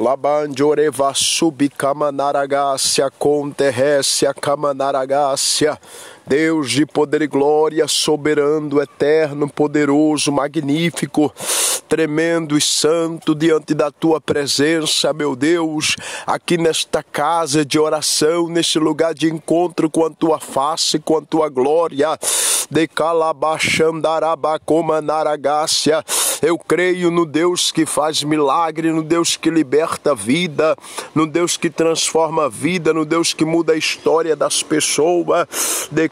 Labanjoreva subcamanaragácia conterrécia camanaragácia. Deus de poder e glória, soberano, eterno, poderoso, magnífico, tremendo e santo diante da tua presença, meu Deus, aqui nesta casa de oração, neste lugar de encontro com a tua face, com a tua glória. De calabachandarabacomanaragácia. Eu creio no Deus que faz milagre, no Deus que liberta a vida, no Deus que transforma a vida, no Deus que muda a história das pessoas. De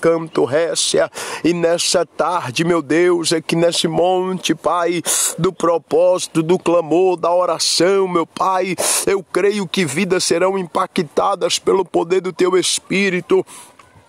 canto récia. E nessa tarde, meu Deus, é que nesse monte, Pai, do propósito, do clamor, da oração, meu Pai, eu creio que vidas serão impactadas pelo poder do Teu Espírito.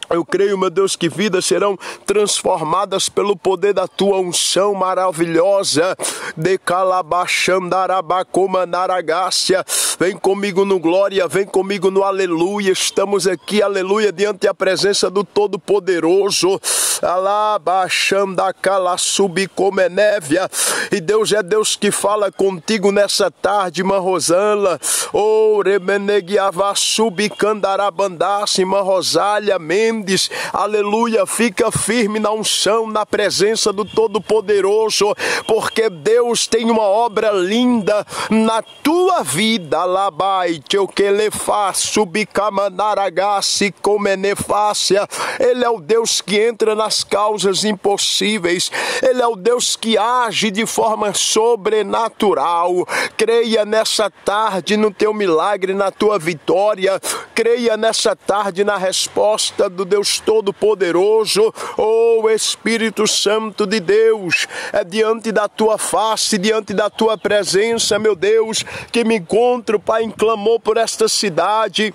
Eu creio, meu Deus, que vidas serão transformadas pelo poder da tua unção maravilhosa. De calabachandarabacomanaragácia. Vem comigo no glória, vem comigo no aleluia. Estamos aqui, aleluia, diante da presença do Todo-Poderoso. Alabachandacalasubicomenévia. E Deus é Deus que fala contigo nessa tarde, irmã Rosana. Oh, remeneguiavassubicandarabandassa, irmã Rosália Mendes. Aleluia, fica firme na unção, na presença do Todo-Poderoso, porque Deus tem uma obra linda na tua vida. Alabai, teuquelefa, subicamanaragasi, comenefácia. Ele é o Deus que entra nas causas impossíveis. Ele é o Deus que age de forma sobrenatural. Creia nessa tarde no teu milagre, na tua vitória. Creia nessa tarde na resposta do Deus Todo-Poderoso. Oh Espírito Santo de Deus, é diante da tua face, diante da tua presença, meu Deus, que me encontro, Pai, em clamor por esta cidade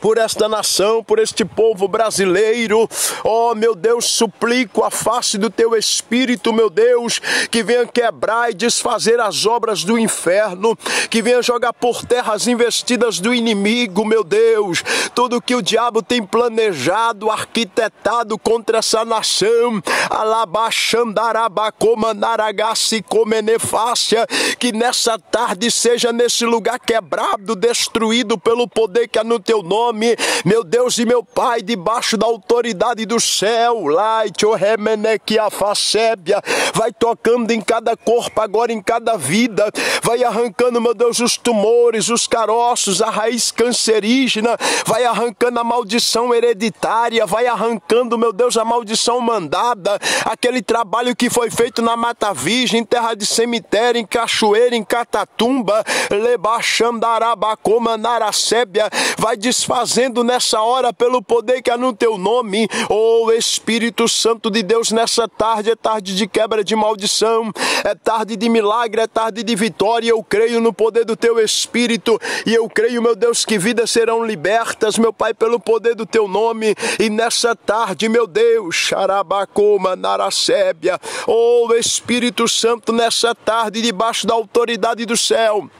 por esta nação, por este povo brasileiro. Oh, meu Deus, suplico a face do teu espírito, meu Deus, que venha quebrar e desfazer as obras do inferno, que venha jogar por terra as investidas do inimigo, meu Deus. Tudo que o diabo tem planejado, arquitetado contra essa nação. Que nessa tarde seja nesse lugar quebrado, destruído pelo poder que há no teu nome nome, meu Deus e meu Pai, debaixo da autoridade do céu. Vai tocando em cada corpo, agora em cada vida, vai arrancando, meu Deus, os tumores, os caroços, a raiz cancerígena, vai arrancando a maldição hereditária, vai arrancando, meu Deus, a maldição mandada, aquele trabalho que foi feito na Mata Virgem, em terra de cemitério, em cachoeira, em catatumba, lebaxandarabacoma, naracébia, vai desfazer fazendo nessa hora pelo poder que há no teu nome. Oh Espírito Santo de Deus, nessa tarde é tarde de quebra de maldição, é tarde de milagre, é tarde de vitória. Eu creio no poder do teu Espírito e eu creio, meu Deus, que vidas serão libertas, meu Pai, pelo poder do teu nome. E nessa tarde, meu Deus, Xarabacoma, Naracébia, oh Espírito Santo, nessa tarde, debaixo da autoridade do céu.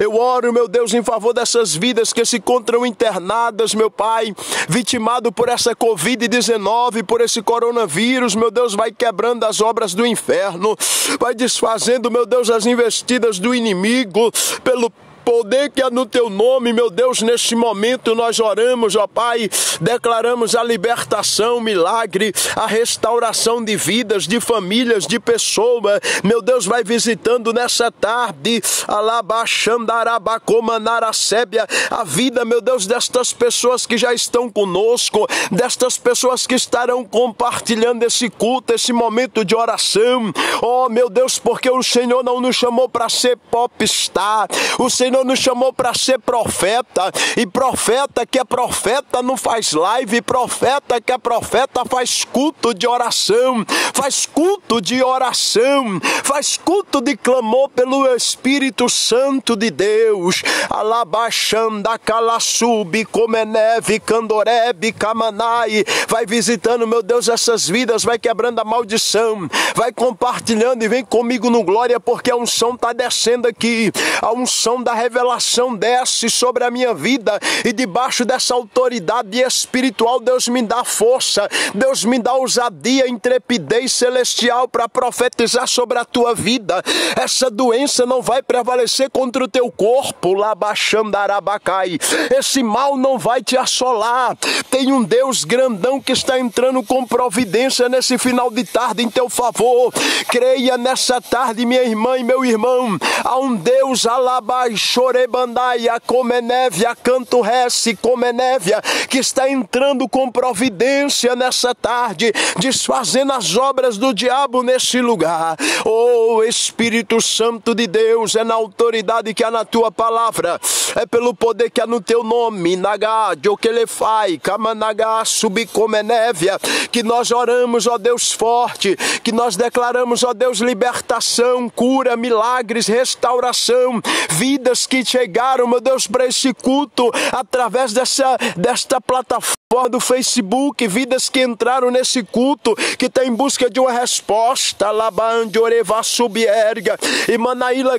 Eu oro, meu Deus, em favor dessas vidas que se encontram internadas, meu Pai, vitimado por essa Covid-19, por esse coronavírus, meu Deus, vai quebrando as obras do inferno, vai desfazendo, meu Deus, as investidas do inimigo, pelo poder que é no teu nome, meu Deus, neste momento nós oramos, ó Pai, declaramos a libertação, milagre, a restauração de vidas, de famílias, de pessoas. Meu Deus, vai visitando nessa tarde, alabaxandarabacomanaracébia, a vida, meu Deus, destas pessoas que já estão conosco, destas pessoas que estarão compartilhando esse culto, esse momento de oração. Oh, meu Deus, porque o Senhor não nos chamou para ser popstar, o Senhor Senhor nos chamou para ser profeta, e profeta que é profeta não faz live, profeta que é profeta faz culto de oração, faz culto de oração, faz culto de clamor pelo Espírito Santo de Deus. Alabaxanda, Calaçubi, Comeneve, Candorebe, Camanai, vai visitando, meu Deus, essas vidas, vai quebrando a maldição, vai compartilhando e vem comigo no glória, porque a unção está descendo aqui, a unção da revelação revelação desce sobre a minha vida e debaixo dessa autoridade espiritual, Deus me dá força, Deus me dá ousadia, intrepidez celestial para profetizar sobre a tua vida. Essa doença não vai prevalecer contra o teu corpo, Labaxandarabacai. Esse mal não vai te assolar. Tem um Deus grandão que está entrando com providência nesse final de tarde em teu favor. Creia nessa tarde, minha irmã e meu irmão. Há um Deus alabai chorebandaia, comenévia, canto rece, comenévia, que está entrando com providência nessa tarde, desfazendo as obras do diabo nesse lugar. Oh Espírito Santo de Deus, é na autoridade que há na tua palavra, é pelo poder que há no teu nome, Nagá, Jokelefai, Kamanagá, Subicomenévia, que nós oramos, ó Deus forte, que nós declaramos, ó Deus, libertação, cura, milagres, restauração, vidas que chegaram, meu Deus, para esse culto através dessa, desta plataforma do Facebook, vidas que entraram nesse culto, que está em busca de uma resposta. Labande oreva subierga, e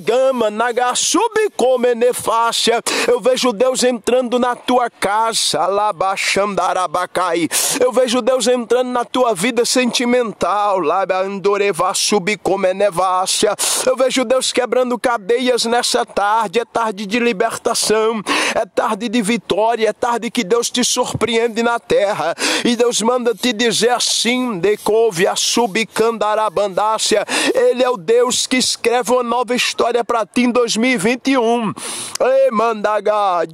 Gama, Naga subcomenefácia. Eu vejo Deus entrando na tua casa, Labaxandarabacai. Eu vejo Deus entrando na tua vida sentimental, Labandoreva subcomenevácia. Eu vejo Deus quebrando cadeias nessa tarde. É tarde de libertação, é tarde de vitória, é tarde que Deus te surpreende na terra. E Deus manda te dizer assim: decouve a subcandarabandácia. Ele é o Deus que escreve uma nova história para ti em 2021. E mandaga,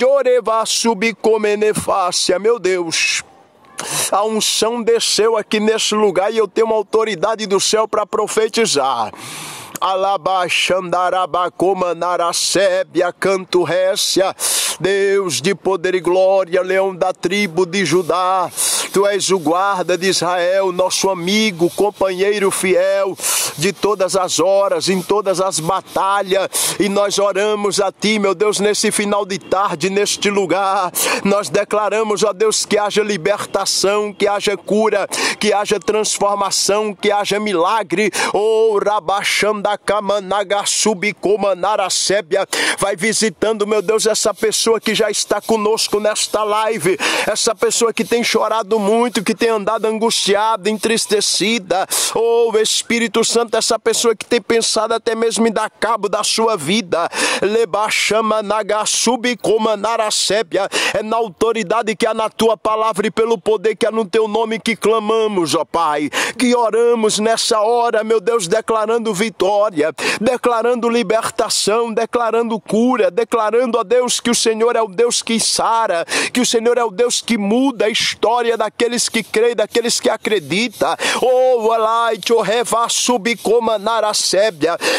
meu Deus. A unção desceu aqui nesse lugar e eu tenho uma autoridade do céu para profetizar. Alabaxandarabacomanaracébia, canto récia, Deus de poder e glória, leão da tribo de Judá, Tu és o guarda de Israel, nosso amigo, companheiro fiel de todas as horas, em todas as batalhas, e nós oramos a Ti, meu Deus, nesse final de tarde, neste lugar. Nós declaramos, ó Deus, que haja libertação, que haja cura, que haja transformação, que haja milagre. Oh, Rabachandakamanagasubicomanaracébia, vai visitando, meu Deus, essa pessoa que já está conosco nesta live, essa pessoa que tem chorado muito, que tem andado angustiada, entristecida. Oh, Espírito Santo, essa pessoa que tem pensado até mesmo em dar cabo da sua vida. Lebachama nagasubicoma naracébia. É na autoridade que há na tua palavra e pelo poder que há no teu nome que clamamos, ó Pai. Que oramos nessa hora, meu Deus, declarando vitória, declarando libertação, declarando cura, declarando, ó Deus, que o Senhor é o Deus que sara, que o Senhor é o Deus que muda a história da daqueles que creem, daqueles que acreditam. Oh.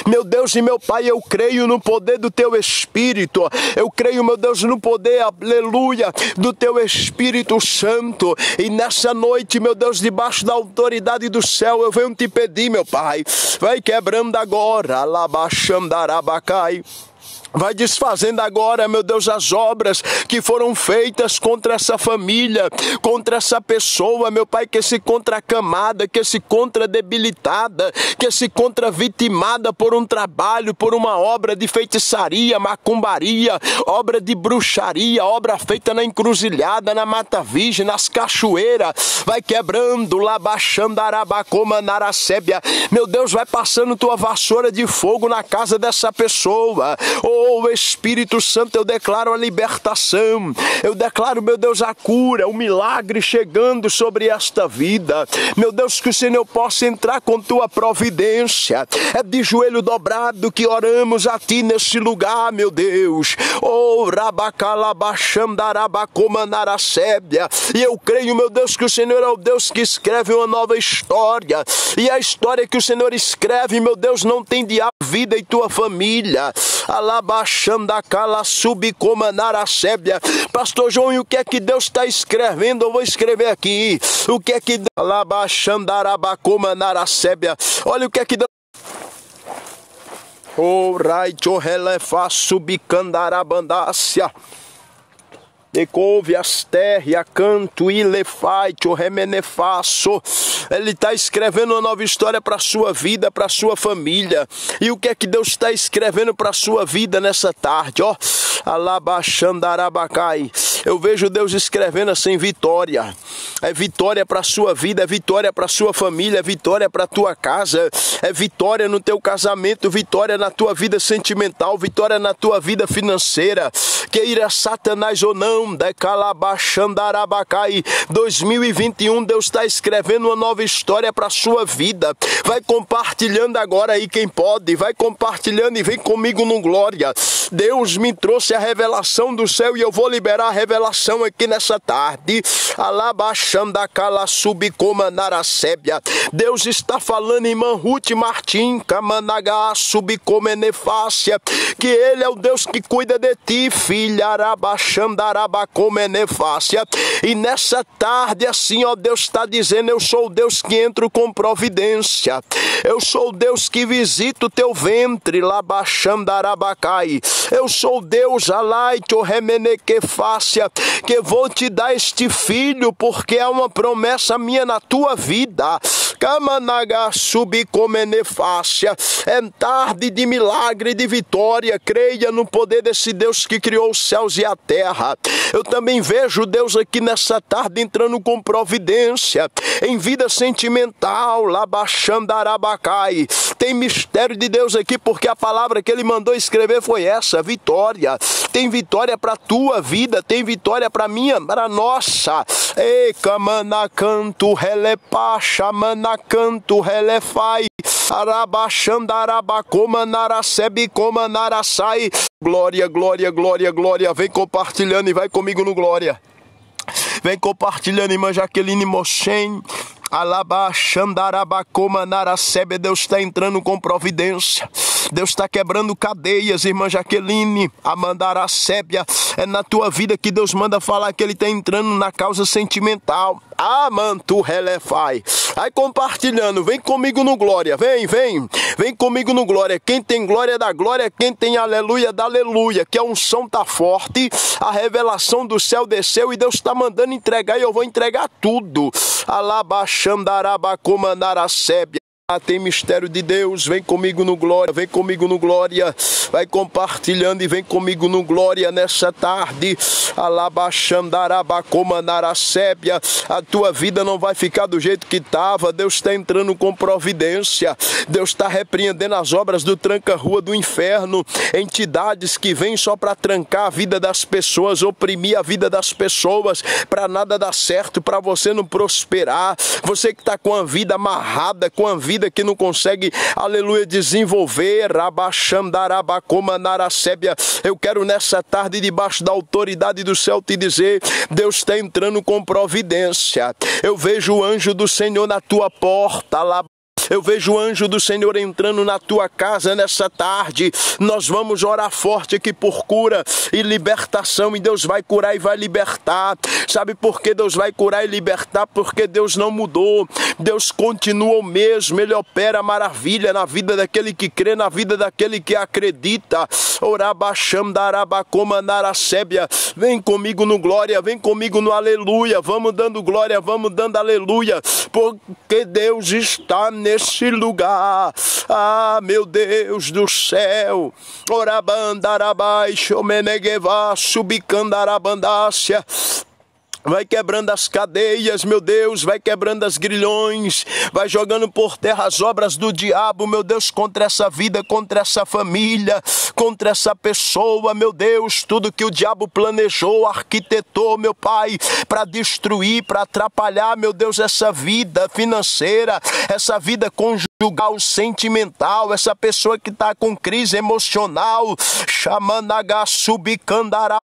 Meu Deus e meu Pai, eu creio no poder do Teu Espírito. Eu creio, meu Deus, no poder, aleluia, do Teu Espírito Santo. E nessa noite, meu Deus, debaixo da autoridade do céu, eu venho te pedir, meu Pai, vai quebrando agora, alabaxandarabacai. Vai desfazendo agora, meu Deus, as obras que foram feitas contra essa família, contra essa pessoa, meu Pai, que se contra camada, que se contra debilitada, que se contra vitimada por um trabalho, por uma obra de feitiçaria, macumbaria, obra de bruxaria, obra feita na encruzilhada, na mata virgem, nas cachoeiras. Vai quebrando, lá baixando arabacoma, naracébia. Meu Deus, vai passando tua vassoura de fogo na casa dessa pessoa. Oh, Oh Espírito Santo, eu declaro a libertação, eu declaro, meu Deus, a cura, o milagre chegando sobre esta vida. Meu Deus, que o Senhor possa entrar com tua providência. É de joelho dobrado que oramos a ti nesse lugar, meu Deus. Oh. E eu creio, meu Deus, que o Senhor é o Deus que escreve uma nova história. E a história que o Senhor escreve, meu Deus, não tem a vida e tua família. Alaba Rabaxandacala subcomanaracébia. Pastor João, e o que é que Deus está escrevendo? Eu vou escrever aqui. O que é que Alabaxandarabacomanaracébia. Olha o que é que Deus O raicho relefa subcandarabandácia. Ecouve asterre, acanto, ilefaito, remenefaço. Ele está escrevendo uma nova história para a sua vida, para a sua família. E o que é que Deus está escrevendo para a sua vida nessa tarde? Ó, alabaxandarabacai. Eu vejo Deus escrevendo assim: vitória. É vitória para a sua vida, é vitória para a sua família, é vitória para a tua casa, é vitória no teu casamento, vitória na tua vida sentimental, vitória na tua vida financeira. Queira Satanás ou não, decalabaxandarabacai. 2021, Deus está escrevendo uma nova história para a sua vida. Vai compartilhando agora aí quem pode, vai compartilhando e vem comigo no glória. Deus me trouxe a revelação do céu e eu vou liberar a revelação aqui nessa tarde. Deus está falando em Manrute Martim, que Ele é o Deus que cuida de ti, filha nefácia. E nessa tarde, assim, ó, Deus está dizendo: Eu sou o Deus que entro com providência. Eu sou o Deus que visita o teu ventre, labaxandarabacai. Eu sou Deus, alaito remenequefácia, que vou te dar este filho, porque é uma promessa minha na tua vida. Camanaga subcomenefácia. É tarde de milagre de vitória. Creia no poder desse Deus que criou os céus e a terra. Eu também vejo Deus aqui nessa tarde entrando com providência em vida sentimental, labaxandarabacai. Tem mistério de Deus aqui porque a palavra que ele mandou escrever foi essa, vitória. Tem vitória para tua vida, tem vitória para minha, para nossa. Ei, camanacanto relepa, chamanacanto relefai. Arabaxandarabacoma Glória, glória, glória, glória. Vem compartilhando e vai comigo no glória. Vem compartilhando, irmã Jaqueline Mochen. Alaba Xandarabacoma Naracebe, Deus está entrando com providência. Deus está quebrando cadeias, irmã Jaqueline, a sébia. É na tua vida que Deus manda falar que Ele está entrando na causa sentimental. Amantu relefai. Aí compartilhando, vem comigo no glória, vem, vem, vem comigo no glória. Quem tem glória da glória, quem tem aleluia da aleluia, que a unção tá forte, a revelação do céu desceu e Deus está mandando entregar e eu vou entregar tudo. Alabaxandarabacomandara sébia. Ah, tem mistério de Deus, vem comigo no glória, vem comigo no glória, vai compartilhando e vem comigo no glória nessa tarde. Alabaxandarabacomandarassébia, a tua vida não vai ficar do jeito que estava, Deus está entrando com providência, Deus está repreendendo as obras do tranca-rua do inferno, entidades que vêm só para trancar a vida das pessoas, oprimir a vida das pessoas, para nada dar certo, para você não prosperar, você que está com a vida amarrada, com a vida vida que não consegue, aleluia, desenvolver. Eu quero nessa tarde, debaixo da autoridade do céu, te dizer: Deus está entrando com providência. Eu vejo o anjo do Senhor na tua porta, lá eu vejo o anjo do Senhor entrando na tua casa nessa tarde. Nós vamos orar forte aqui por cura e libertação. E Deus vai curar e vai libertar. Sabe por que Deus vai curar e libertar? Porque Deus não mudou. Deus continua o mesmo. Ele opera maravilha na vida daquele que crê, na vida daquele que acredita. Orabacham darabacoma naracébia. Vem comigo no glória, vem comigo no aleluia. Vamos dando glória, vamos dando aleluia. Porque Deus está nesse nesse lugar. Ah, meu Deus do céu. Orabandarabaixo, menegueva, subicandarabandácia. Vai quebrando as cadeias, meu Deus, vai quebrando as grilhões, vai jogando por terra as obras do diabo, meu Deus, contra essa vida, contra essa família, contra essa pessoa, meu Deus, tudo que o diabo planejou, arquitetou, meu Pai, para destruir, para atrapalhar, meu Deus, essa vida financeira, essa vida conjugal, sentimental, essa pessoa que está com crise emocional, chamanaga subicandará.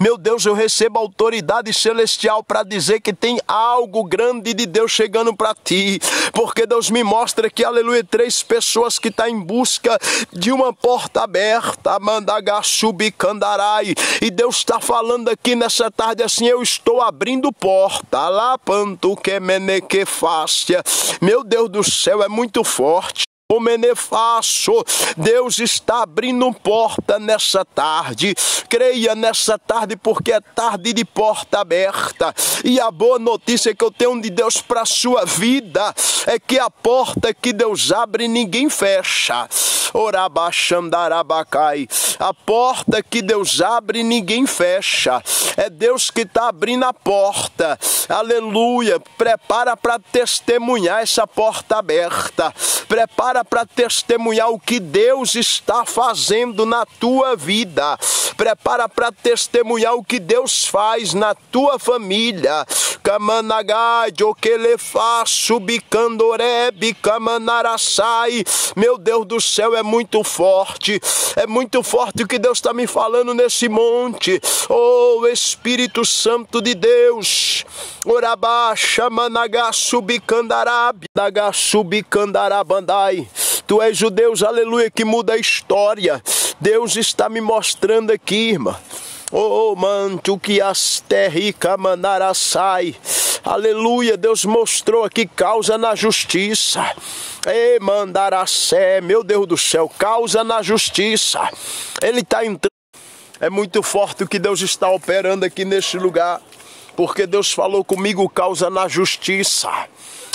Meu Deus, eu recebo autoridade celestial para dizer que tem algo grande de Deus chegando para ti, porque Deus me mostra que, aleluia, três pessoas que estão tá em busca de uma porta aberta, Mandagasubicandarai, e Deus está falando aqui nessa tarde assim: eu estou abrindo porta, lá panto que fácia. Meu Deus do céu, é muito forte. Deus está abrindo porta nessa tarde. Creia nessa tarde, porque é tarde de porta aberta. E a boa notícia que eu tenho de Deus para a sua vida é que a porta que Deus abre, ninguém fecha. Orabaxandarabacai. A porta que Deus abre, ninguém fecha. É Deus que está abrindo a porta. Aleluia. Prepara para testemunhar essa porta aberta. Prepara para testemunhar o que Deus está fazendo na tua vida. Prepara para testemunhar o que Deus faz na tua família. Kamanagai, o que le faço, bicandorebe, kamanaraçai. Meu Deus do céu, é muito forte. É muito forte o que Deus está me falando nesse monte. Oh, Espírito Santo de Deus. Orabá, chamanaga, subicandarab, daga, subicandarabandai. Tu és o Deus, aleluia, que muda a história. Deus está me mostrando aqui, irmã. Oh, manto que as terrica manaraçai. Aleluia, Deus mostrou aqui causa na justiça. E mandaracé, meu Deus do céu, causa na justiça. Ele está entrando. É muito forte o que Deus está operando aqui neste lugar. Porque Deus falou comigo, causa na justiça.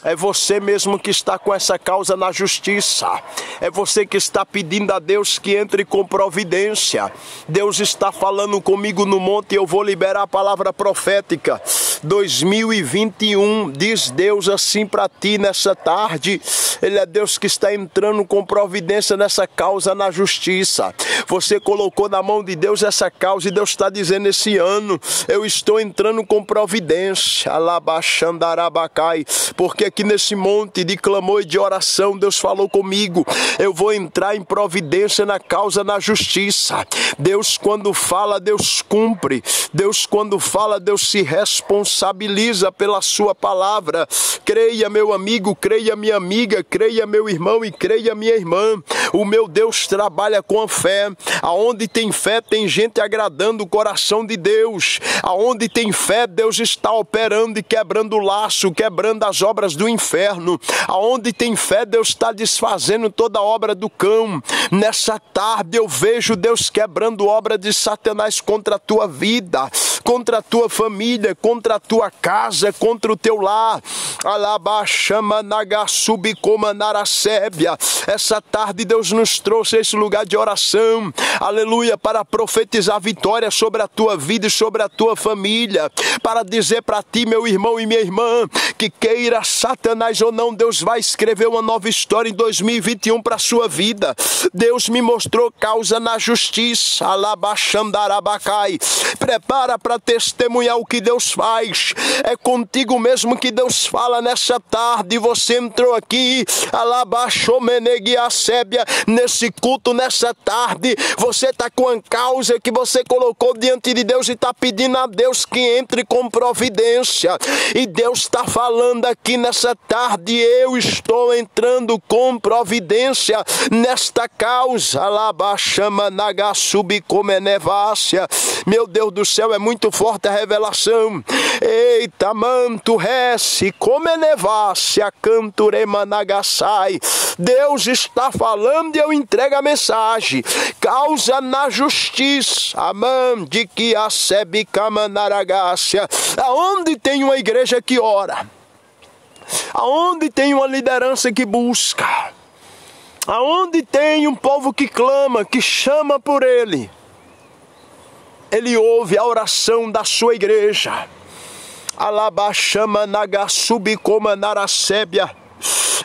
É você mesmo que está com essa causa na justiça. É você que está pedindo a Deus que entre com providência. Deus está falando comigo no monte e eu vou liberar a palavra profética. 2021, diz Deus assim para ti nessa tarde. Ele é Deus que está entrando com providência nessa causa na justiça. Você colocou na mão de Deus essa causa e Deus está dizendo esse ano: eu estou entrando com providência. Alabaxandarabacai, porque aqui nesse monte de clamor e de oração, Deus falou comigo. Eu vou entrar em providência na causa, na justiça. Deus, quando fala, Deus cumpre. Deus, quando fala, Deus se responsabiliza pela Sua palavra. Creia, meu amigo, creia, minha amiga, creia, meu irmão e creia, minha irmã. O meu Deus trabalha com a fé. Aonde tem fé, tem gente agradando o coração de Deus. Aonde tem fé, Deus está operando e quebrando o laço, quebrando as obras do inferno. Aonde tem fé, Deus está desfazendo toda a obra do cão. Nessa tarde eu vejo Deus quebrando obra de Satanás contra a tua vida, contra a tua família, contra tua casa, contra o teu lar. Alabachama nagasubicoma naracébia. Essa tarde Deus nos trouxe esse lugar de oração. Aleluia, para profetizar vitória sobre a tua vida e sobre a tua família, para dizer para ti, meu irmão e minha irmã, que queira Satanás ou não, Deus vai escrever uma nova história em 2021 para a sua vida. Deus me mostrou causa na justiça. Alabaxandarabacai. Prepara para testemunhar o que Deus faz. É contigo mesmo que Deus fala nessa tarde. Você entrou aqui, alabaxomeneguiacébia, nesse culto, nessa tarde. Você está com a causa que você colocou diante de Deus e está pedindo a Deus que entre com providência. E Deus está falando aqui nessa tarde eu estou entrando com providência nesta causa. Alabachama nagasubicomenevácia. Meu Deus do céu, é muito forte a revelação. Eita, manto rece, comenevácia, canturema nagassai. Deus está falando e eu entrego a mensagem. Causa na justiça. Amam de que a sebicamanaragácia. Aonde tem uma igreja que ora? aonde tem uma liderança que busca, aonde tem um povo que clama, que chama por Ele, Ele ouve a oração da sua igreja. Alabachama nagasubicoma naracébia.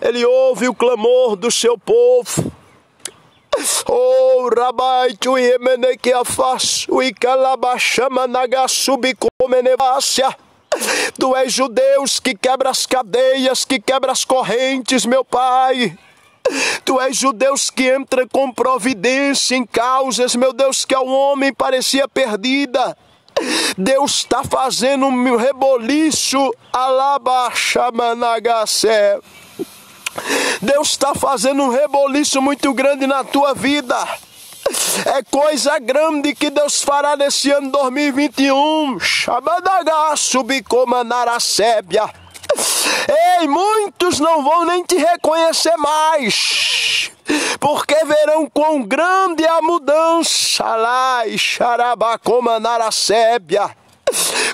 Ele ouve o clamor do seu povo. Oh, Rabai, tu yemene que afaço, e calabachama nagasubicoma nevácia. Tu és o Deus que quebra as cadeias, que quebra as correntes, meu Pai. Tu és o Deus que entra com providência em causas, meu Deus, que ao homem parecia perdida. Deus está fazendo um reboliço, alabaxamanagacé. Deus está fazendo um reboliço muito grande na tua vida. É coisa grande que Deus fará nesse ano 2021. Shabadagá, subicomanaracébia. Ei, muitos não vão nem te reconhecer mais. porque verão quão grande é a mudança lá e xarabacomanaracébia.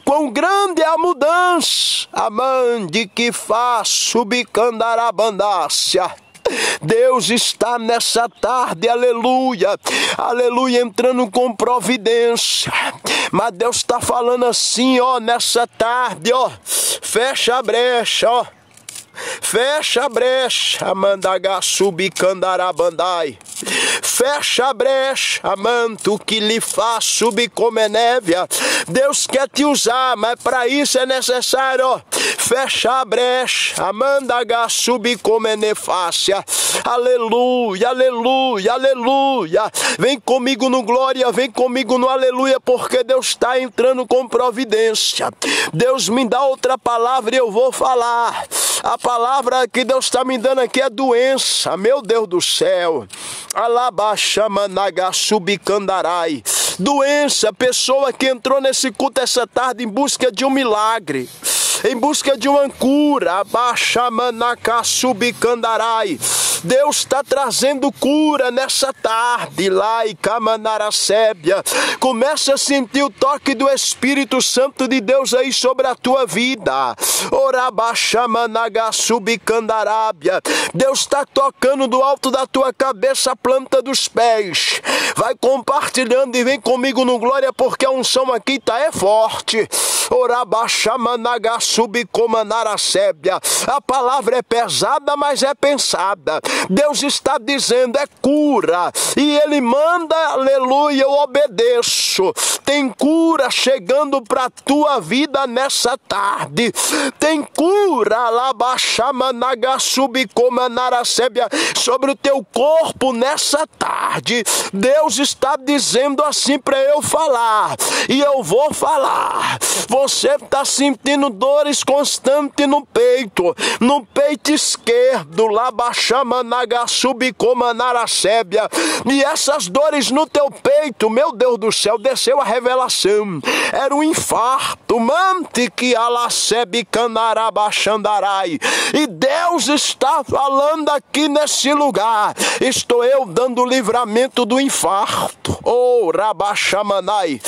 Quão grande é a mudança, a mande que faz subicandarabandácia. Deus está nessa tarde, aleluia, aleluia, entrando com providência. Mas Deus está falando assim, ó, nessa tarde, ó, fecha a brecha, ó. Fecha a brecha, mandaga subicandarabandai. Fecha a brecha, manto que lhe faz subir como é. Deus quer te usar, mas para isso é necessário, fecha a brecha, mandaga subir como é nefácia. Aleluia, aleluia, aleluia. Vem comigo no glória, vem comigo no aleluia, porque Deus está entrando com providência. Deus me dá outra palavra e eu vou falar. A palavra que Deus está me dando aqui é doença, meu Deus do céu. Alabaxamanagassubicandarai. Doença, pessoa que entrou nesse culto essa tarde em busca de um milagre em busca de uma cura. Abaixamanacassubicandarai. Deus está trazendo cura nessa tarde lá em Camanaracébia. Começa a sentir o toque do Espírito Santo de Deus aí sobre a tua vida. Orabaxamanagasubicandarábia. Deus está tocando do alto da tua cabeça a planta dos pés. Vai compartilhando e vem comigo no glória, porque a unção aqui tá é forte. Orabaxamanagasubicomanaracébia. A palavra é pesada, mas é pensada. Deus está dizendo é cura. E Ele manda, aleluia, eu obedeço. Tem cura chegando para tua vida nessa tarde. Tem cura, alabaxamanagasubicomanaracébia, sobre o teu corpo nessa tarde. Deus está dizendo assim para eu falar. E eu vou falar. Você está sentindo dores constantes no peito, no peito esquerdo, E essas dores no teu peito, meu Deus do céu, desceu a revelação. Era um infarto, mante que alacebicanarabaxandarai. E Deus está falando aqui nesse lugar. Estou eu dando livramento do infarto. Oh, rabaxamanai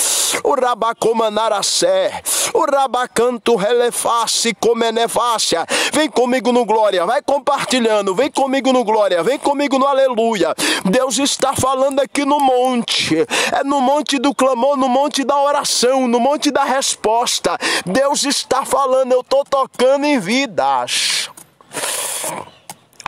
o rabacomanaracé, o rabacanto releface comenefácia. Vem comigo no glória, vai compartilhando, vem comigo no glória, vem comigo no aleluia. Deus está falando aqui no monte, é no monte do clamor, no monte da oração, no monte da resposta. Deus está falando, eu estou tocando em vidas.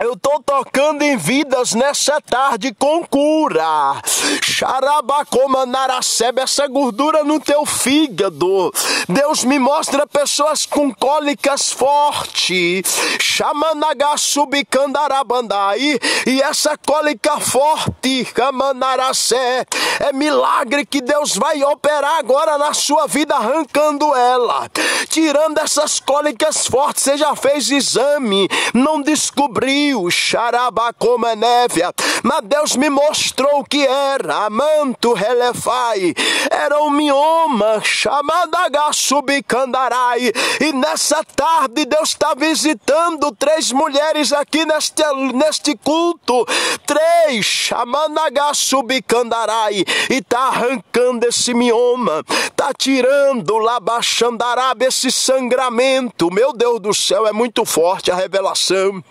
Eu estou tocando em vidas nessa tarde com cura. Xarabacomanaracebe, essa gordura no teu fígado. Deus me mostra pessoas com cólicas fortes. Xamanagasubicandarabandai. E essa cólica forte, Camanaracé, é milagre que Deus vai operar agora na sua vida, arrancando ela. Tirando essas cólicas fortes. Você já fez exame, não descobriu rio, Xarabacomanévia. Mas Deus me mostrou que era Amanto Relefai, era um mioma chamado Agasubicandarai. E nessa tarde Deus está visitando três mulheres aqui neste, neste culto. Três, chamando Agasubicandarai. E está arrancando esse mioma, está tirando Labaxandaraba esse sangramento. Meu Deus do céu, é muito forte a revelação.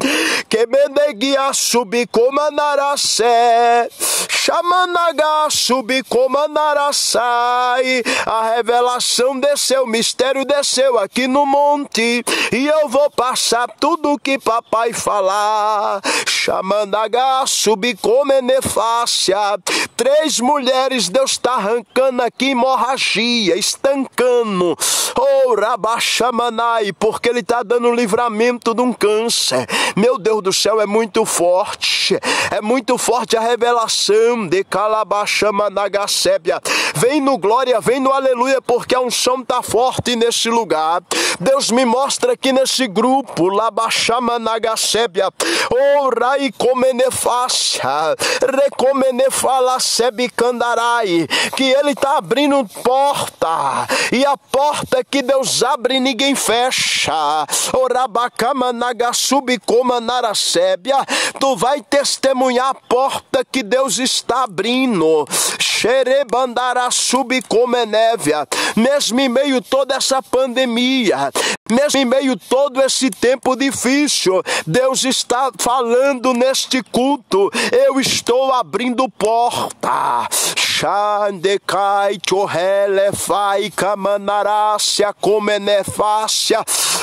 Que Kemenegia subikomanarasé. Xamanaga subikomanarasai. A revelação desceu, o mistério desceu aqui no monte. E eu vou passar tudo que papai falar. Xamanaga subikomenefácia. Três mulheres, Deus está arrancando aqui hemorragia, estancando. Oh, Rabaxamanai, porque ele está dando livramento de um câncer. Meu Deus do céu, é muito forte. É muito forte a revelação de calabachama nagasébia. Vem no glória, vem no aleluia, porque a unção está forte nesse lugar. Deus me mostra aqui nesse grupo, labachama nagasébia. Oh, rai comenefácia, recomenefala sebicandarai, que ele está abrindo porta, e a porta que Deus abre ninguém fecha. Orabacama nagasubicoma tu vai testemunhar a porta que Deus está abrindo. Xerebandara subcomenévia, mesmo em meio toda essa pandemia, mesmo em meio todo esse tempo difícil, Deus está falando neste culto. Eu estou abrindo porta.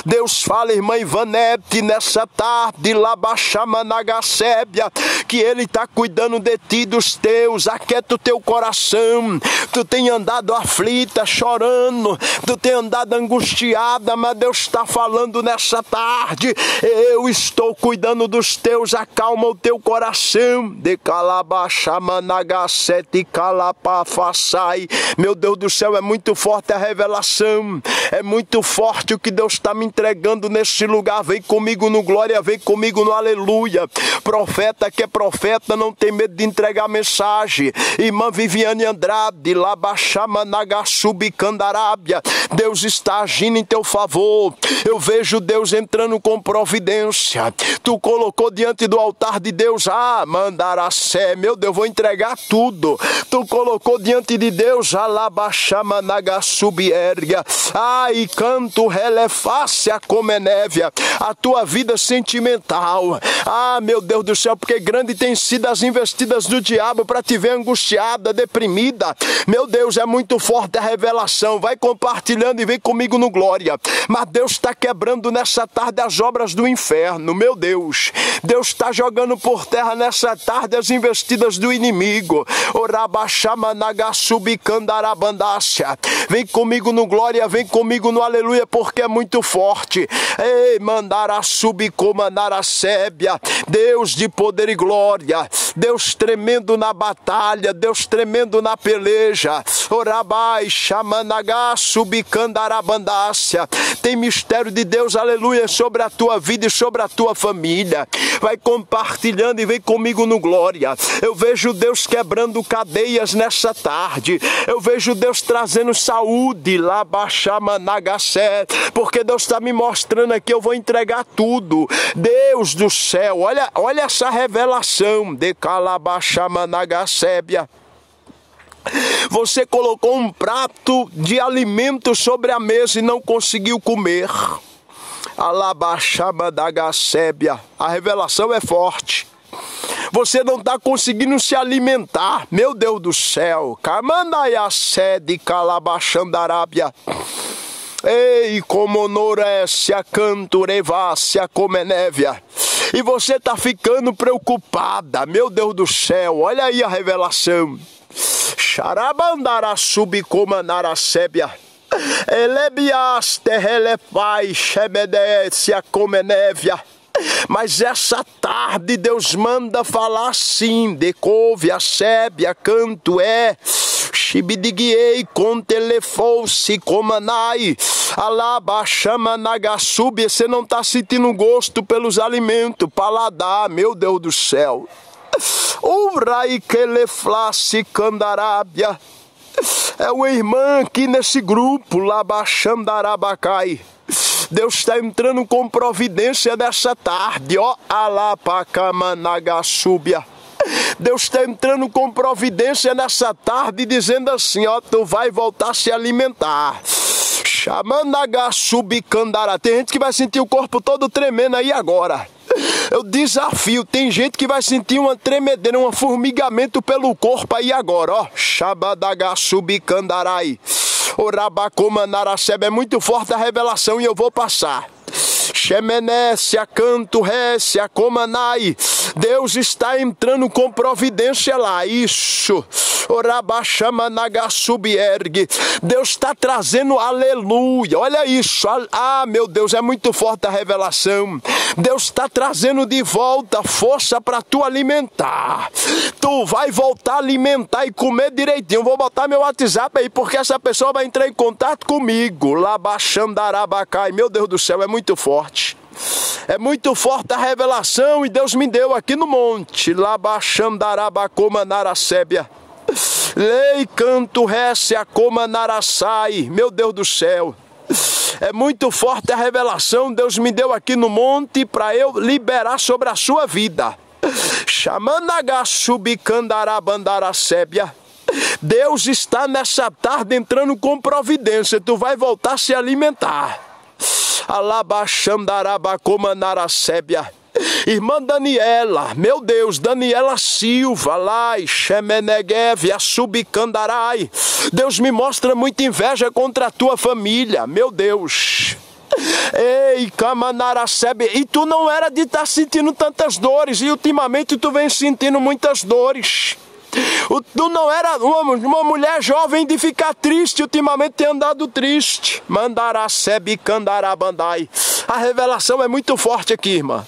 Deus fala, irmã Ivanete, nessa tarde, Labaxamanagacébia, que Ele está cuidando de ti, dos teus, aquieta o teu coração. Tu tem andado aflita, chorando, tu tem andado angustiada, mas Deus está falando nessa tarde. Eu estou cuidando dos teus, acalma o teu coração. De calabaxamanagacete, calapafaçai. Meu Deus do céu, é muito forte a revelação, é muito forte o que Deus está me entregando neste lugar. Vem comigo no glória, vem comigo no aleluia. Profeta que é profeta, não tem medo de entregar mensagem. Irmã Viviane Andrade, Labachama Nagassubi Candarábia. Deus está agindo em teu favor. Eu vejo Deus entrando com providência. Tu colocou diante do altar de Deus, ah, mandaracé, meu Deus, vou entregar tudo. Tu colocou diante de Deus, alabachama nagassubi erga. Ai, canto relefácia a comenévia, a tua vida sentimental. Ah, meu Deus do céu, porque grande tem sido as investidas do diabo para te ver angustiada, deprimida. Meu Deus, é muito forte a revelação. Vai compartilhando e vem comigo no glória. Mas Deus está quebrando nessa tarde as obras do inferno, meu Deus. Deus está jogando por terra nessa tarde as investidas do inimigo. Vem comigo no glória, vem comigo no aleluia, porque é muito forte. Ei, mandara subcomandara sébia. Deus de poder e glória. Deus tremendo na batalha, Deus tremendo na peleja. Orabai, chamanagá, subcandarabandácia. Tem mistério de Deus, aleluia, sobre a tua vida e sobre a tua família. Vai compartilhando e vem comigo no glória. Eu vejo Deus quebrando cadeias nessa tarde. Eu vejo Deus trazendo saúde lá. Porque Deus está me mostrando aqui, eu vou entregar tudo. Deus do céu, olha, olha essa revelação de Calabaxamanagacébia. Você colocou um prato de alimento sobre a mesa e não conseguiu comer. Alabaxamanagacébia. A revelação é forte. Você não está conseguindo se alimentar. Meu Deus do céu. Camandaiá sede calabaxandarábia. Ei, como norécia, canturevácia, comenévia. E você está ficando preocupada, meu Deus do céu, olha aí a revelação. Xarabandara subicomanaracébia. Elebias terrelepai, xebedécia, comenévia. Mas essa tarde Deus manda falar assim: decouve, a sébia, canto é. Shibidiguei, contelefou-se, comanai. Alaba, chama nagassubi. Você não está sentindo gosto pelos alimentos, paladar, meu Deus do céu. Urai keleflasse candarábia. É uma irmã aqui nesse grupo, Labachandarabacai. Deus está entrando com providência nessa tarde, ó, Alapacamanagasúbia. Deus está entrando com providência nessa tarde, dizendo assim: ó, tu vai voltar a se alimentar. Xamanagasubicandará. Tem gente que vai sentir o corpo todo tremendo aí agora. Eu desafio, tem gente que vai sentir uma tremedeira, um formigamento pelo corpo aí agora, ó. Xabadagasubicandarai. Orabacomanaracebe é muito forte a revelação e eu vou passar. Xemenécia, canto, récia, comanai. Deus está entrando com providência lá. Isso. Orabachamanagasubierg. Deus está trazendo aleluia. Olha isso. Ah, meu Deus, é muito forte a revelação. Deus está trazendo de volta força para tu alimentar. Tu vai voltar a alimentar e comer direitinho. Vou botar meu WhatsApp aí, porque essa pessoa vai entrar em contato comigo. Labachandarabacai. Meu Deus do céu, é muito forte. É muito forte a revelação e Deus me deu aqui no monte. Labachandarabacoma naracébia. Lei canto rece a. Meu Deus do céu. É muito forte a revelação Deus me deu aqui no monte para eu liberar sobre a sua vida. Xamanagasubicandarabandarassébia. Deus está nessa tarde entrando com providência. Tu vai voltar a se alimentar. Alabaxandarabacomanassébia. Irmã Daniela, meu Deus, Daniela Silva, lá, Xemenegev, Subicandarai. Deus me mostra muita inveja contra a tua família, meu Deus. Ei, Camanaracebe, e tu não era de estar tá sentindo tantas dores, e ultimamente tu vem sentindo muitas dores. Tu não era uma, uma mulher jovem de ficar triste, ultimamente tem andado triste. Mandaracebe, Candarabandai. A revelação é muito forte aqui, irmã.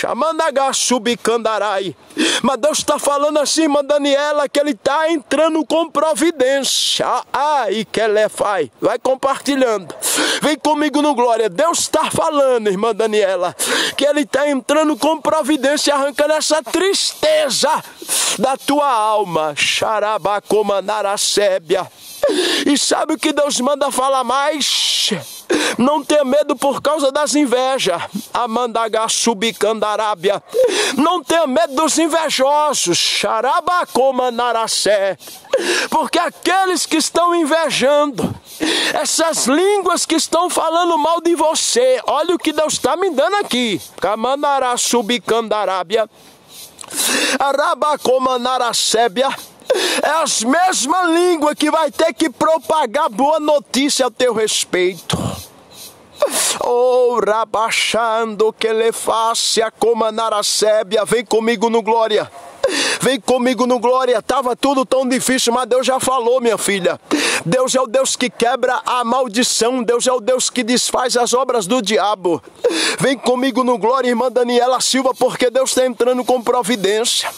Xamanagasubicandarai. Mas Deus está falando assim, irmã Daniela, que ele está entrando com providência. Ai, que ele faz. Vai compartilhando. Vem comigo no glória. Deus está falando, irmã Daniela, que ele está entrando com providência, arrancando essa tristeza da tua alma. Xarabacomanaracébia. E sabe o que Deus manda falar mais? Não tenha medo por causa das invejas. Amandaga subicandarábia. Não tenha medo dos invejosos. Xarabacoma naracé. Porque aqueles que estão invejando, essas línguas que estão falando mal de você, olha o que Deus está me dando aqui. Camandará subicandarábia. Arabacoma naracébia é as mesmas línguas que vai ter que propagar boa notícia a teu respeito. Oh, rabachando que le faça como a naracébia, vem comigo no glória. Vem comigo no glória. Tava tudo tão difícil, mas Deus já falou, minha filha. Deus é o Deus que quebra a maldição. Deus é o Deus que desfaz as obras do diabo. Vem comigo no glória, irmã Daniela Silva, porque Deus está entrando com providência.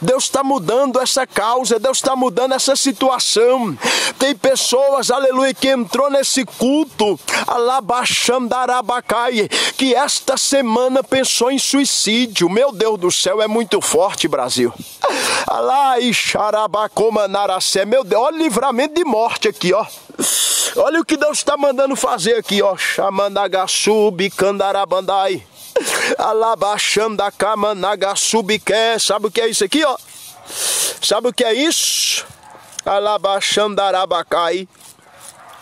Deus está mudando essa causa. Deus está mudando essa situação. Tem pessoas, aleluia, que entrou nesse culto, alabaxandarabacai, que esta semana pensou em suicídio. Meu Deus do céu, é muito forte, Brasil. Alá e xarabacomanaracé. Meu Deus, olha o livramento de morte aqui, ó. Olha o que Deus está mandando fazer aqui, ó. Xamandagasubi candarabandai. Alabaxandacamanagassubiqué. Sabe o que é isso aqui, ó? Sabe o que é isso? Alabaxandarabacai.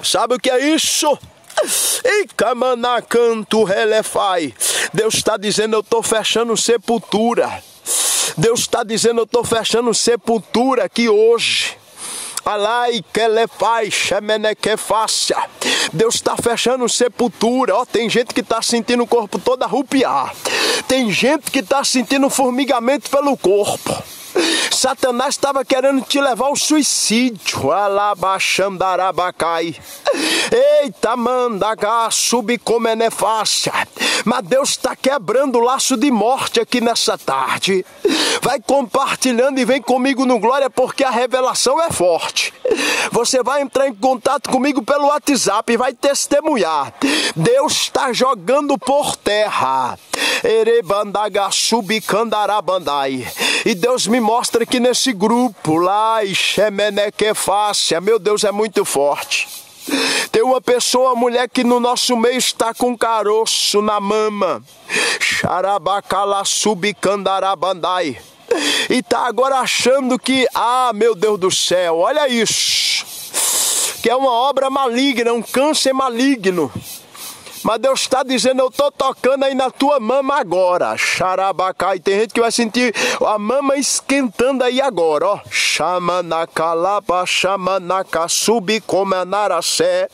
Sabe o que é isso? E camanacanto relefai. Deus está dizendo: Eu estou fechando sepultura. Deus está dizendo: Eu estou fechando sepultura aqui hoje. Alai que fácia. Deus está fechando sepultura. Ó, tem gente que está sentindo o corpo todo arrupiar. Tem gente que está sentindo formigamento pelo corpo. Satanás estava querendo te levar ao suicídio. Alabaxandarabacai. Eita, mandaga, subcomenefácia. Mas Deus está quebrando o laço de morte aqui nessa tarde. Vai compartilhando e vem comigo no Glória, porque a revelação é forte. Você vai entrar em contato comigo pelo WhatsApp e vai testemunhar. Deus está jogando por terra. Erebandaga subicandarabandai. E Deus me mostra que nesse grupo lá, Ixemenequefácia, meu Deus, é muito forte. Tem uma pessoa, uma mulher que no nosso meio está com caroço na mama. Xarabacala subicandarabandai. E tá agora achando que, ah, meu Deus do céu, olha isso. Que é uma obra maligna, um câncer maligno. Mas Deus está dizendo, eu estou tocando aí na tua mama agora. Xarabacai. Tem gente que vai sentir a mama esquentando aí agora, ó. Xamanakalaba, xamanakasubicomanaracé.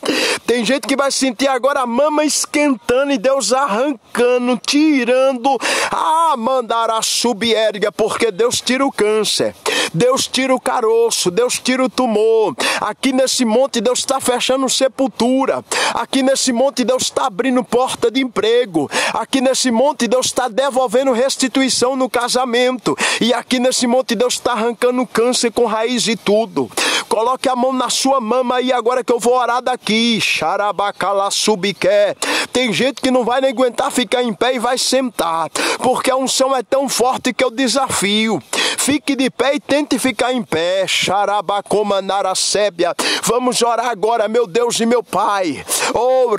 Tem gente que vai sentir agora a mama esquentando e Deus arrancando, tirando. Ah, mandará subérgia, porque Deus tira o câncer. Deus tira o caroço, Deus tira o tumor. Aqui nesse monte Deus está fechando sepultura. Aqui nesse monte Deus está abrindo porta de emprego. Aqui nesse monte Deus está devolvendo restituição no casamento. E aqui nesse monte Deus está arrancando câncer com raiz e tudo. Coloque a mão na sua mama aí agora que eu vou orar daqui. Xarabacala subiqué. Tem gente que não vai nem aguentar ficar em pé e vai sentar. Porque a unção é tão forte que eu desafio. Fique de pé e tente ficar em pé. Xarabacoma naracébia. Vamos orar agora, meu Deus e meu Pai. Oh,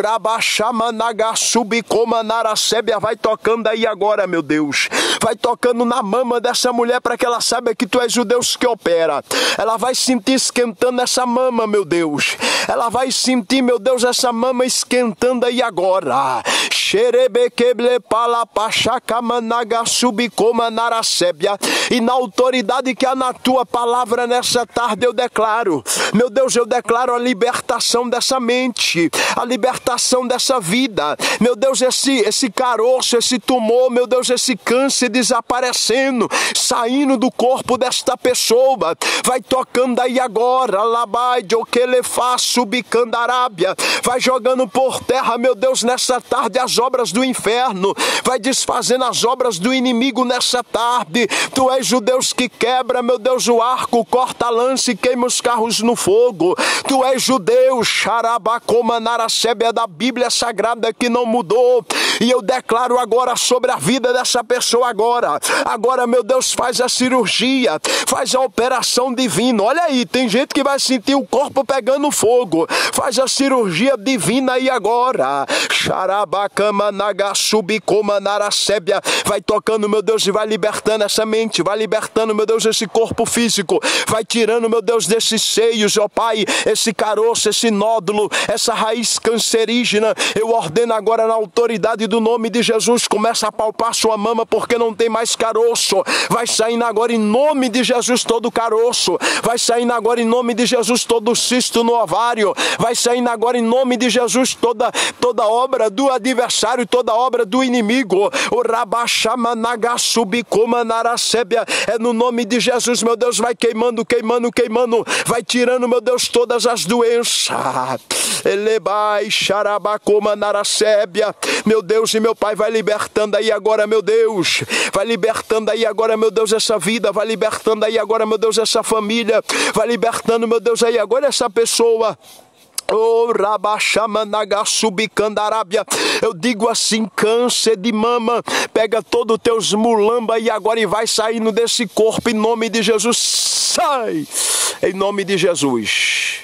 rabachamanagasubicoma naracébia. Vai tocando aí agora, meu Deus. Vai tocando na mama dessa mulher para que ela saiba que tu és o Deus que opera. Ela vai sentir esquentando essa mama, meu Deus. Ela vai sentir, meu Deus, essa mama esquentando aí agora. Xerebequeble palapachacamanagasubicoma naracébia. E na autoridade que há na tua palavra nessa tarde eu declaro, meu Deus, eu declaro a libertação dessa mente, a libertação dessa vida. Meu Deus, esse, esse caroço, esse tumor, meu Deus, esse câncer desaparecendo, saindo do corpo desta pessoa. Vai tocando aí agora, labai de okelefa subicandarábia. Vai jogando por terra, meu Deus, nessa tarde as obras do inferno. Vai desfazendo as obras do inimigo nessa tarde. Tu és o Deus que quebra, meu Deus, o arco, corta a lança e queima os carros no fogo. Tu és judeu, xarabacoma naracébia da Bíblia Sagrada que não mudou. E eu declaro agora sobre a vida dessa pessoa agora. Agora, meu Deus, faz a cirurgia, faz a operação divina. Olha aí, tem gente que vai sentir o corpo pegando fogo. Faz a cirurgia divina aí agora. Xarabacama nagasubicoma naracébia. Vai tocando, meu Deus, e vai libertando essa mente, vai libertando, meu Deus, esse corpo físico. Vai tirando, meu Deus, desses seios, ó Pai, esse caroço, esse nódulo, essa raiz cancerígena. Eu ordeno agora na autoridade do nome de Jesus, começa a palpar sua mama porque não tem mais caroço. Vai saindo agora em nome de Jesus todo caroço. Vai saindo agora em nome de Jesus todo cisto no ovário. Vai saindo agora em nome de Jesus toda toda obra do adversário, toda obra do inimigo. O rabachamanagasubicoma naracébia. É no nome de Jesus, meu Deus, vai queimando, queimando, queimando. Vai tirando, meu Deus, todas as doenças. Meu Deus e meu Pai, vai libertando aí agora, meu Deus. Vai libertando aí agora, meu Deus, essa vida. Vai libertando aí agora, meu Deus, essa família. Vai libertando, meu Deus, aí agora essa pessoa. Oh, Rabachamanagassubicandarábia. Eu digo assim: câncer de mama, pega todo o teus mulamba e agora e vai saindo desse corpo em nome de Jesus. Sai! Em nome de Jesus.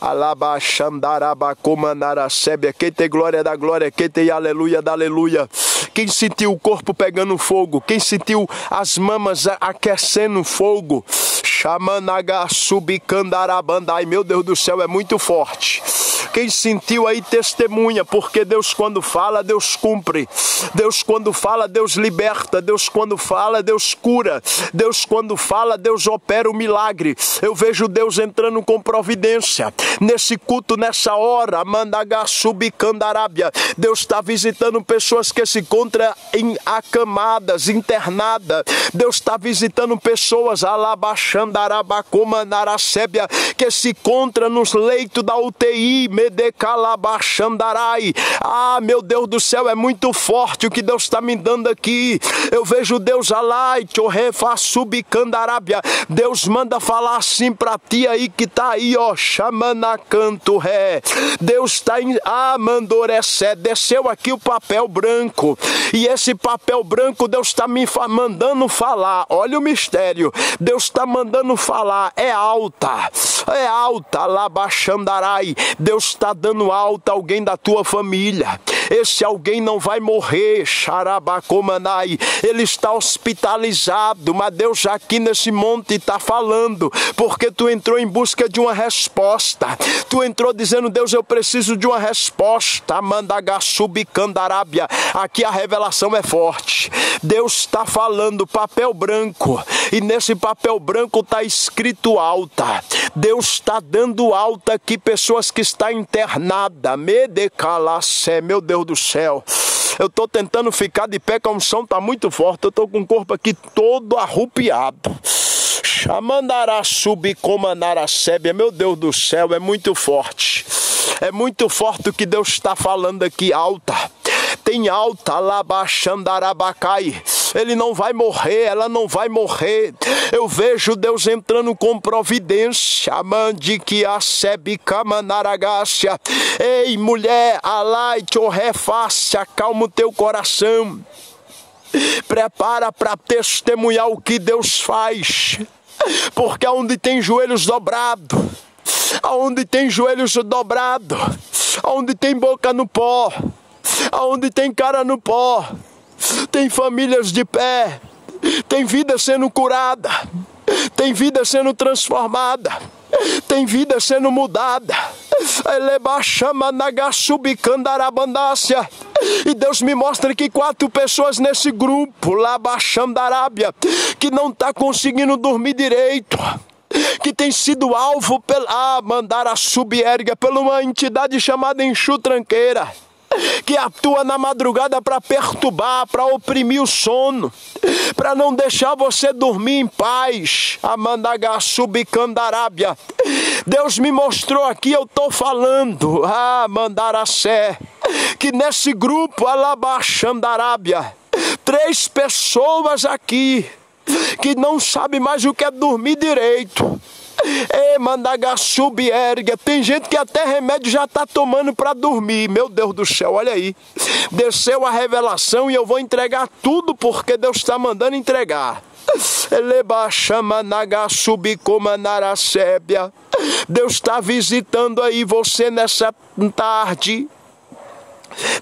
Alabachandarabacomanaracébia. Quem tem glória da glória, quem tem aleluia da aleluia. Quem sentiu o corpo pegando fogo, quem sentiu as mamas aquecendo fogo. Xamanaga subicandarabandai. Meu Deus do céu, é muito forte. Quem sentiu aí testemunha, porque Deus quando fala, Deus cumpre. Deus quando fala, Deus liberta. Deus quando fala, Deus cura. Deus quando fala, Deus opera o milagre. Eu vejo Deus entrando com providência. Nesse culto, nessa hora, Mandaga subicandarábia. Deus está visitando pessoas que se encontram em acamadas, internadas. Deus está visitando pessoas, alabaxandarabacoma que se encontram nos leitos da UTI, Medecalabachandarai. Ah, meu Deus do céu, é muito forte o que Deus está me dando aqui. Eu vejo Deus alai, subicandarábia. Deus manda falar assim para ti aí que tá aí, ó, chamanacanto ré. Deus está em ah, mandorecé, desceu aqui o papel branco. E esse papel branco Deus está me mandando falar. Olha o mistério. Deus está mandando falar. É alta. É alta. Labachandarai. Deus está dando alta alguém da tua família. Esse alguém não vai morrer, Xarabacomanai. Ele está hospitalizado, mas Deus aqui nesse monte está falando, porque tu entrou em busca de uma resposta. Tu entrou dizendo, Deus, eu preciso de uma resposta. Mandagasubicandarábia. Aqui a revelação é forte. Deus está falando papel branco, e nesse papel branco está escrito alta. Deus está dando alta aqui pessoas que estão internadas. Medecalassé, meu Deus do céu. Eu estou tentando ficar de pé, que a unção está muito forte. Eu estou com o corpo aqui todo arrupiado. Chamandará subcomandará sébia, meu Deus do céu, é muito forte. É muito forte o que Deus está falando aqui, alta. Tem alta, labaxandarabacai ele não vai morrer, ela não vai morrer. Eu vejo Deus entrando com providência. Mande que a camanaragácia. Ei, mulher, alaite ou reface, acalma o teu coração. Prepara para testemunhar o que Deus faz. Porque aonde tem joelhos dobrados, aonde tem joelhos dobrados, aonde tem boca no pó, aonde tem cara no pó, tem famílias de pé, tem vida sendo curada, tem vida sendo transformada, tem vida sendo mudada. E Deus me mostra que quatro pessoas nesse grupo, lá da Arábia, que não está conseguindo dormir direito que tem sido alvo pela ah, mandar a por uma entidade chamada enxutranqueira que atua na madrugada para perturbar, para oprimir o sono, para não deixar você dormir em paz. Amandaga subicandarábia. Deus me mostrou aqui, eu estou falando, ah, mandaracé, que nesse grupo Alabaxandarábia, três pessoas aqui que não sabe mais o que é dormir direito Ei, Mandagaçubi erga. Tem gente que até remédio já está tomando para dormir. Meu Deus do céu, olha aí. Desceu a revelação e eu vou entregar tudo porque Deus está mandando entregar. Deus está visitando aí você nessa tarde.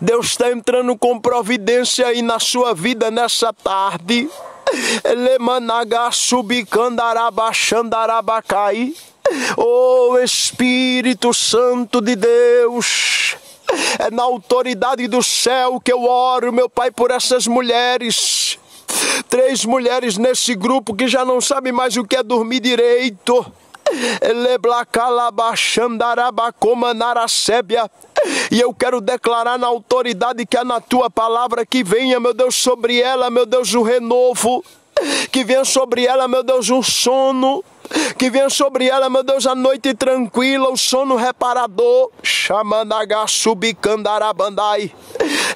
Deus está entrando com providência aí na sua vida nessa tarde. Lemanaga subicandarabachandarabacai. Oh Espírito Santo de Deus. É na autoridade do céu que eu oro, meu Pai, por essas mulheres. Três mulheres nesse grupo que já não sabem mais o que é dormir direito. E eu quero declarar na autoridade que é na tua palavra que venha, meu Deus, sobre ela, meu Deus, o renovo. Que venha sobre ela, meu Deus, um sono que venha sobre ela, meu Deus, a noite tranquila, o sono reparador. Xamanaga.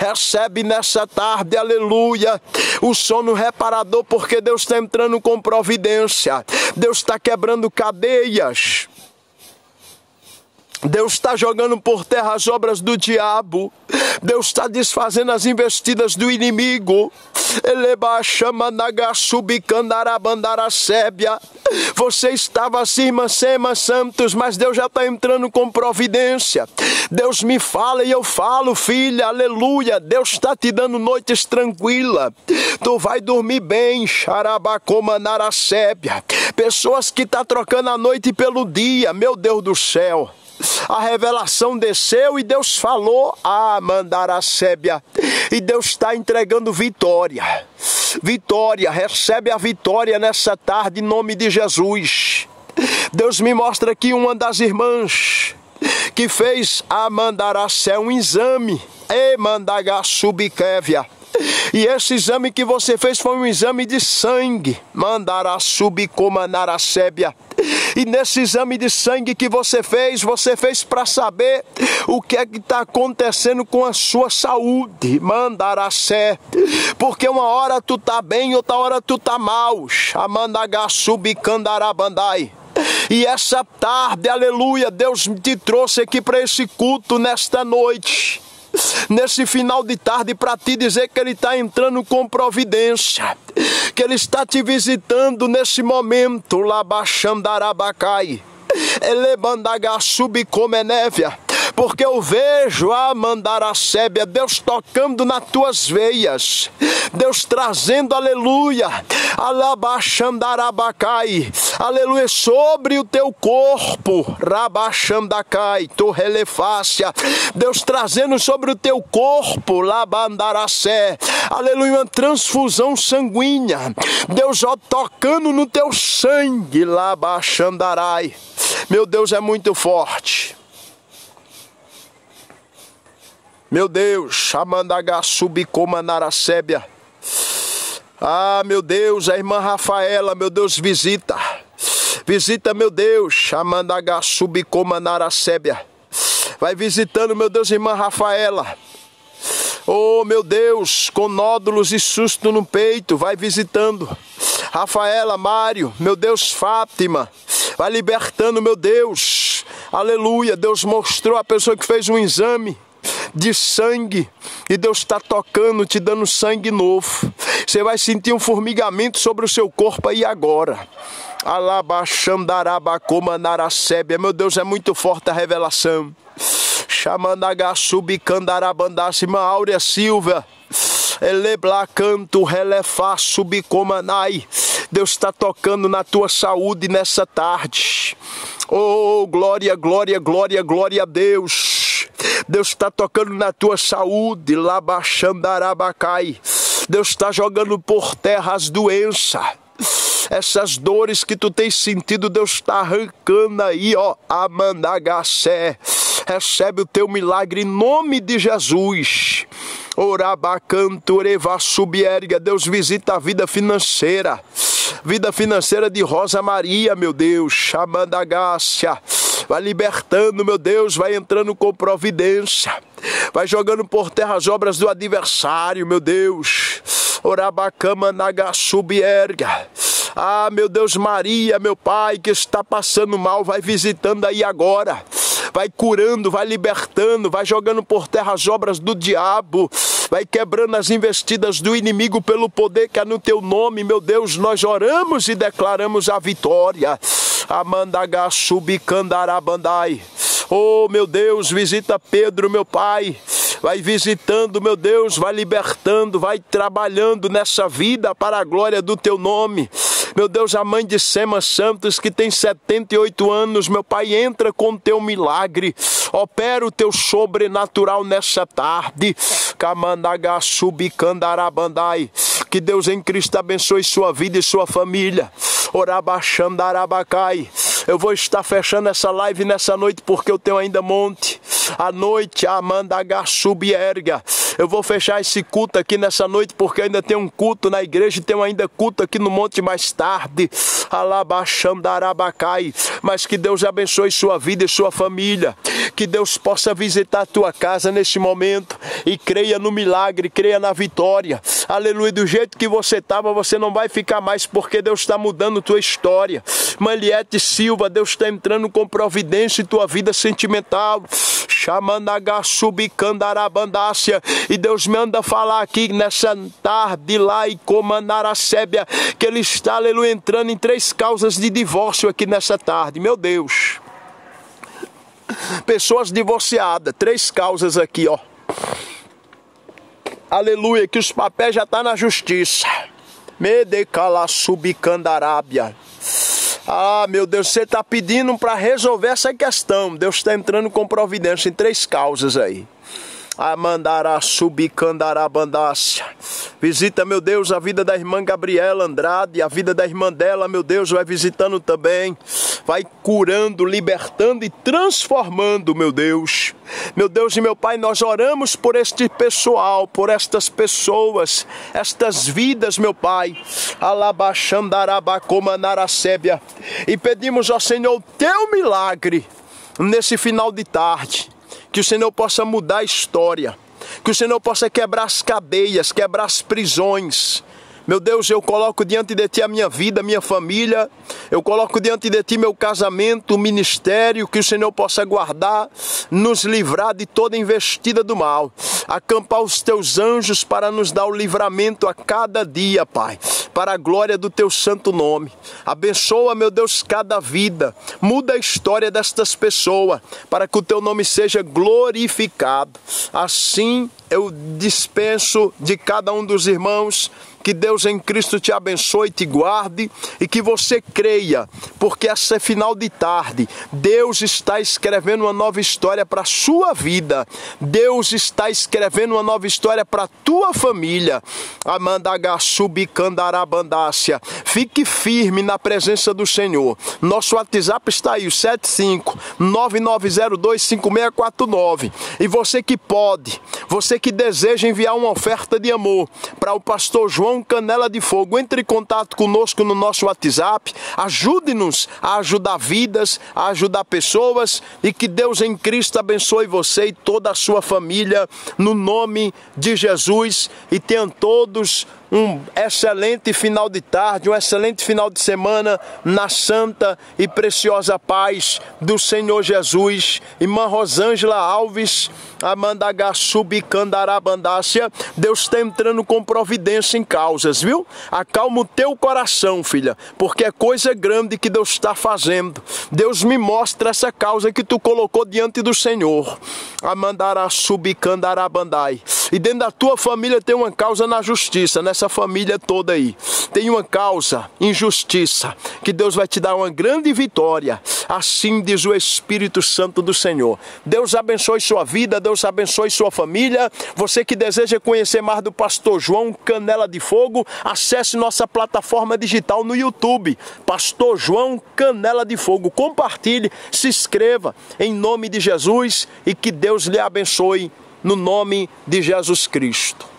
Recebe nessa tarde, aleluia, o sono reparador, porque Deus está entrando com providência. Deus está quebrando cadeias. Deus está jogando por terra as obras do diabo. Deus está desfazendo as investidas do inimigo. Você estava acima, Sema Santos, mas Deus já está entrando com providência. Deus me fala e eu falo, filha, aleluia. Deus está te dando noites tranquilas. Tu vai dormir bem, Xarabacomanaracébia. Pessoas que estão tá trocando a noite pelo dia, meu Deus do céu a revelação desceu e Deus falou a mandar a sébia. E Deus está entregando vitória. Vitória, recebe a vitória nessa tarde em nome de Jesus. Deus me mostra aqui uma das irmãs que fez a Mandaracé um exame. E mandaga subkévia e esse exame que você fez foi um exame de sangue. Mandará subcomanar a sébia. E nesse exame de sangue que você fez, você fez para saber o que é que está acontecendo com a sua saúde. Mandará. Porque uma hora tu tá bem, outra hora tu tá mal. Chamandagá subcandarabandai. E essa tarde, aleluia, Deus te trouxe aqui para esse culto nesta noite nesse final de tarde para te dizer que Ele está entrando com providência, que Ele está te visitando nesse momento, lá baixando Arabacai. Porque eu vejo a mandaracébia, Deus tocando nas tuas veias, Deus trazendo, aleluia, alabaxandarabacai, aleluia, sobre o teu corpo, rabaxandacai, torrelefácia, Deus trazendo sobre o teu corpo, labandaracé, aleluia, uma transfusão sanguínea, Deus ó, tocando no teu sangue, labaxandarai, meu Deus é muito forte. Meu Deus, Chamandaga subicoma naracébia. Ah, meu Deus, a irmã Rafaela, meu Deus, visita. Visita, meu Deus, Chamandaga subicoma naracébia. Vai visitando, meu Deus, irmã Rafaela. Oh, meu Deus, com nódulos e susto no peito, vai visitando. Rafaela, Mário, meu Deus, Fátima, vai libertando, meu Deus. Aleluia, Deus mostrou a pessoa que fez um exame de sangue e Deus está tocando, te dando sangue novo. Você vai sentir um formigamento sobre o seu corpo aí agora. Alabaxandarabacoma Meu Deus, é muito forte a revelação. Chamandagasubicandarabandacima Áurea Silva. Eleblacanto relefá subicomanai. Deus está tocando na tua saúde nessa tarde. Oh, glória, glória, glória, glória a Deus. Deus está tocando na tua saúde, labaxandarabacai. Deus está jogando por terra as doenças. Essas dores que tu tens sentido, Deus está arrancando aí, ó, amandagacé. Recebe o teu milagre em nome de Jesus. Orabacantureva subierga. Deus visita a vida financeira. Vida financeira de Rosa Maria, meu Deus. Chamandagácia vai libertando, meu Deus, vai entrando com providência, vai jogando por terra as obras do adversário, meu Deus. Orabacama Nagasubierga. Ah, meu Deus, Maria, meu Pai, que está passando mal, vai visitando aí agora. Vai curando, vai libertando, vai jogando por terra as obras do diabo, vai quebrando as investidas do inimigo pelo poder que é no teu nome, meu Deus. Nós oramos e declaramos a vitória. Amandaga subicandarabandai. Oh, meu Deus, visita Pedro, meu Pai. Vai visitando, meu Deus, vai libertando, vai trabalhando nessa vida para a glória do teu nome. Meu Deus, a mãe de Sema Santos, que tem 78 anos, meu Pai, entra com teu milagre. Opera o teu sobrenatural nessa tarde. Kamandaga subicandarabandai. Que Deus em Cristo abençoe sua vida e sua família. Orabaxandarabacai. Eu vou estar fechando essa live nessa noite porque eu tenho ainda monte. A noite, Amandaga subierga. Eu vou fechar esse culto aqui nessa noite porque ainda tem um culto na igreja e tem ainda culto aqui no monte mais tarde. Alabaxandarabacai. Mas que Deus abençoe sua vida e sua família. Que Deus possa visitar a tua casa nesse momento e creia no milagre, creia na vitória. Aleluia. Do jeito que você estava, você não vai ficar mais porque Deus está mudando tua história. Maniete Silva, Deus está entrando com providência em tua vida sentimental. Chamanagasubicandarabandássia. E Deus me anda falar aqui nessa tarde lá e Comanaracébia que Ele está, aleluia, entrando em três causas de divórcio aqui nessa tarde. Meu Deus. Pessoas divorciadas, três causas aqui, ó. Aleluia, que os papéis já tá na justiça. Medecala subicandarábia. Ah, meu Deus, você está pedindo para resolver essa questão. Deus está entrando com providência em três causas aí. Amandará subicandarabandássia. Visita, meu Deus, a vida da irmã Gabriela Andrade, a vida da irmã dela, meu Deus, vai visitando também. Vai curando, libertando e transformando, meu Deus. Meu Deus e meu Pai, nós oramos por este pessoal, por estas pessoas, estas vidas, meu Pai. Alabaxandarabacoma E pedimos ao Senhor o teu milagre nesse final de tarde que o Senhor possa mudar a história, que o Senhor possa quebrar as cadeias, quebrar as prisões, Meu Deus, eu coloco diante de Ti a minha vida, a minha família, eu coloco diante de Ti meu casamento, o ministério, que o Senhor possa guardar, nos livrar de toda investida do mal, acampar os Teus anjos para nos dar o livramento a cada dia, Pai, para a glória do Teu santo nome. Abençoa, meu Deus, cada vida, muda a história destas pessoas, para que o Teu nome seja glorificado. Assim eu dispenso de cada um dos irmãos que Deus em Cristo te abençoe, te guarde e que você creia, porque essa é final de tarde. Deus está escrevendo uma nova história para a sua vida. Deus está escrevendo uma nova história para a tua família. Amandagasubicandarabandássia. Fique firme na presença do Senhor. Nosso WhatsApp está aí, o 75 99025649. E você que pode, você que deseja enviar uma oferta de amor para o pastor João Canela de Fogo. Entre em contato conosco no nosso WhatsApp. Ajude-nos a ajudar vidas, a ajudar pessoas e que Deus em Cristo abençoe você e toda a sua família no nome de Jesus e tenham todos um excelente final de tarde, um excelente final de semana na santa e preciosa paz do Senhor Jesus. Irmã Rosângela Alves, Amandagaçubicandarabandássia, Deus está entrando com providência em causas, viu? Acalma o teu coração, filha, porque é coisa grande que Deus está fazendo. Deus me mostra essa causa que tu colocou diante do Senhor. Amandaraçubicandarabandai. E dentro da tua família tem uma causa na justiça, nessa essa família toda aí. Tem uma causa, injustiça, que Deus vai te dar uma grande vitória. Assim diz o Espírito Santo do Senhor. Deus abençoe sua vida, Deus abençoe sua família. Você que deseja conhecer mais do pastor João Canela de Fogo, acesse nossa plataforma digital no YouTube, Pastor João Canela de Fogo. Compartilhe, se inscreva em nome de Jesus e que Deus lhe abençoe no nome de Jesus Cristo.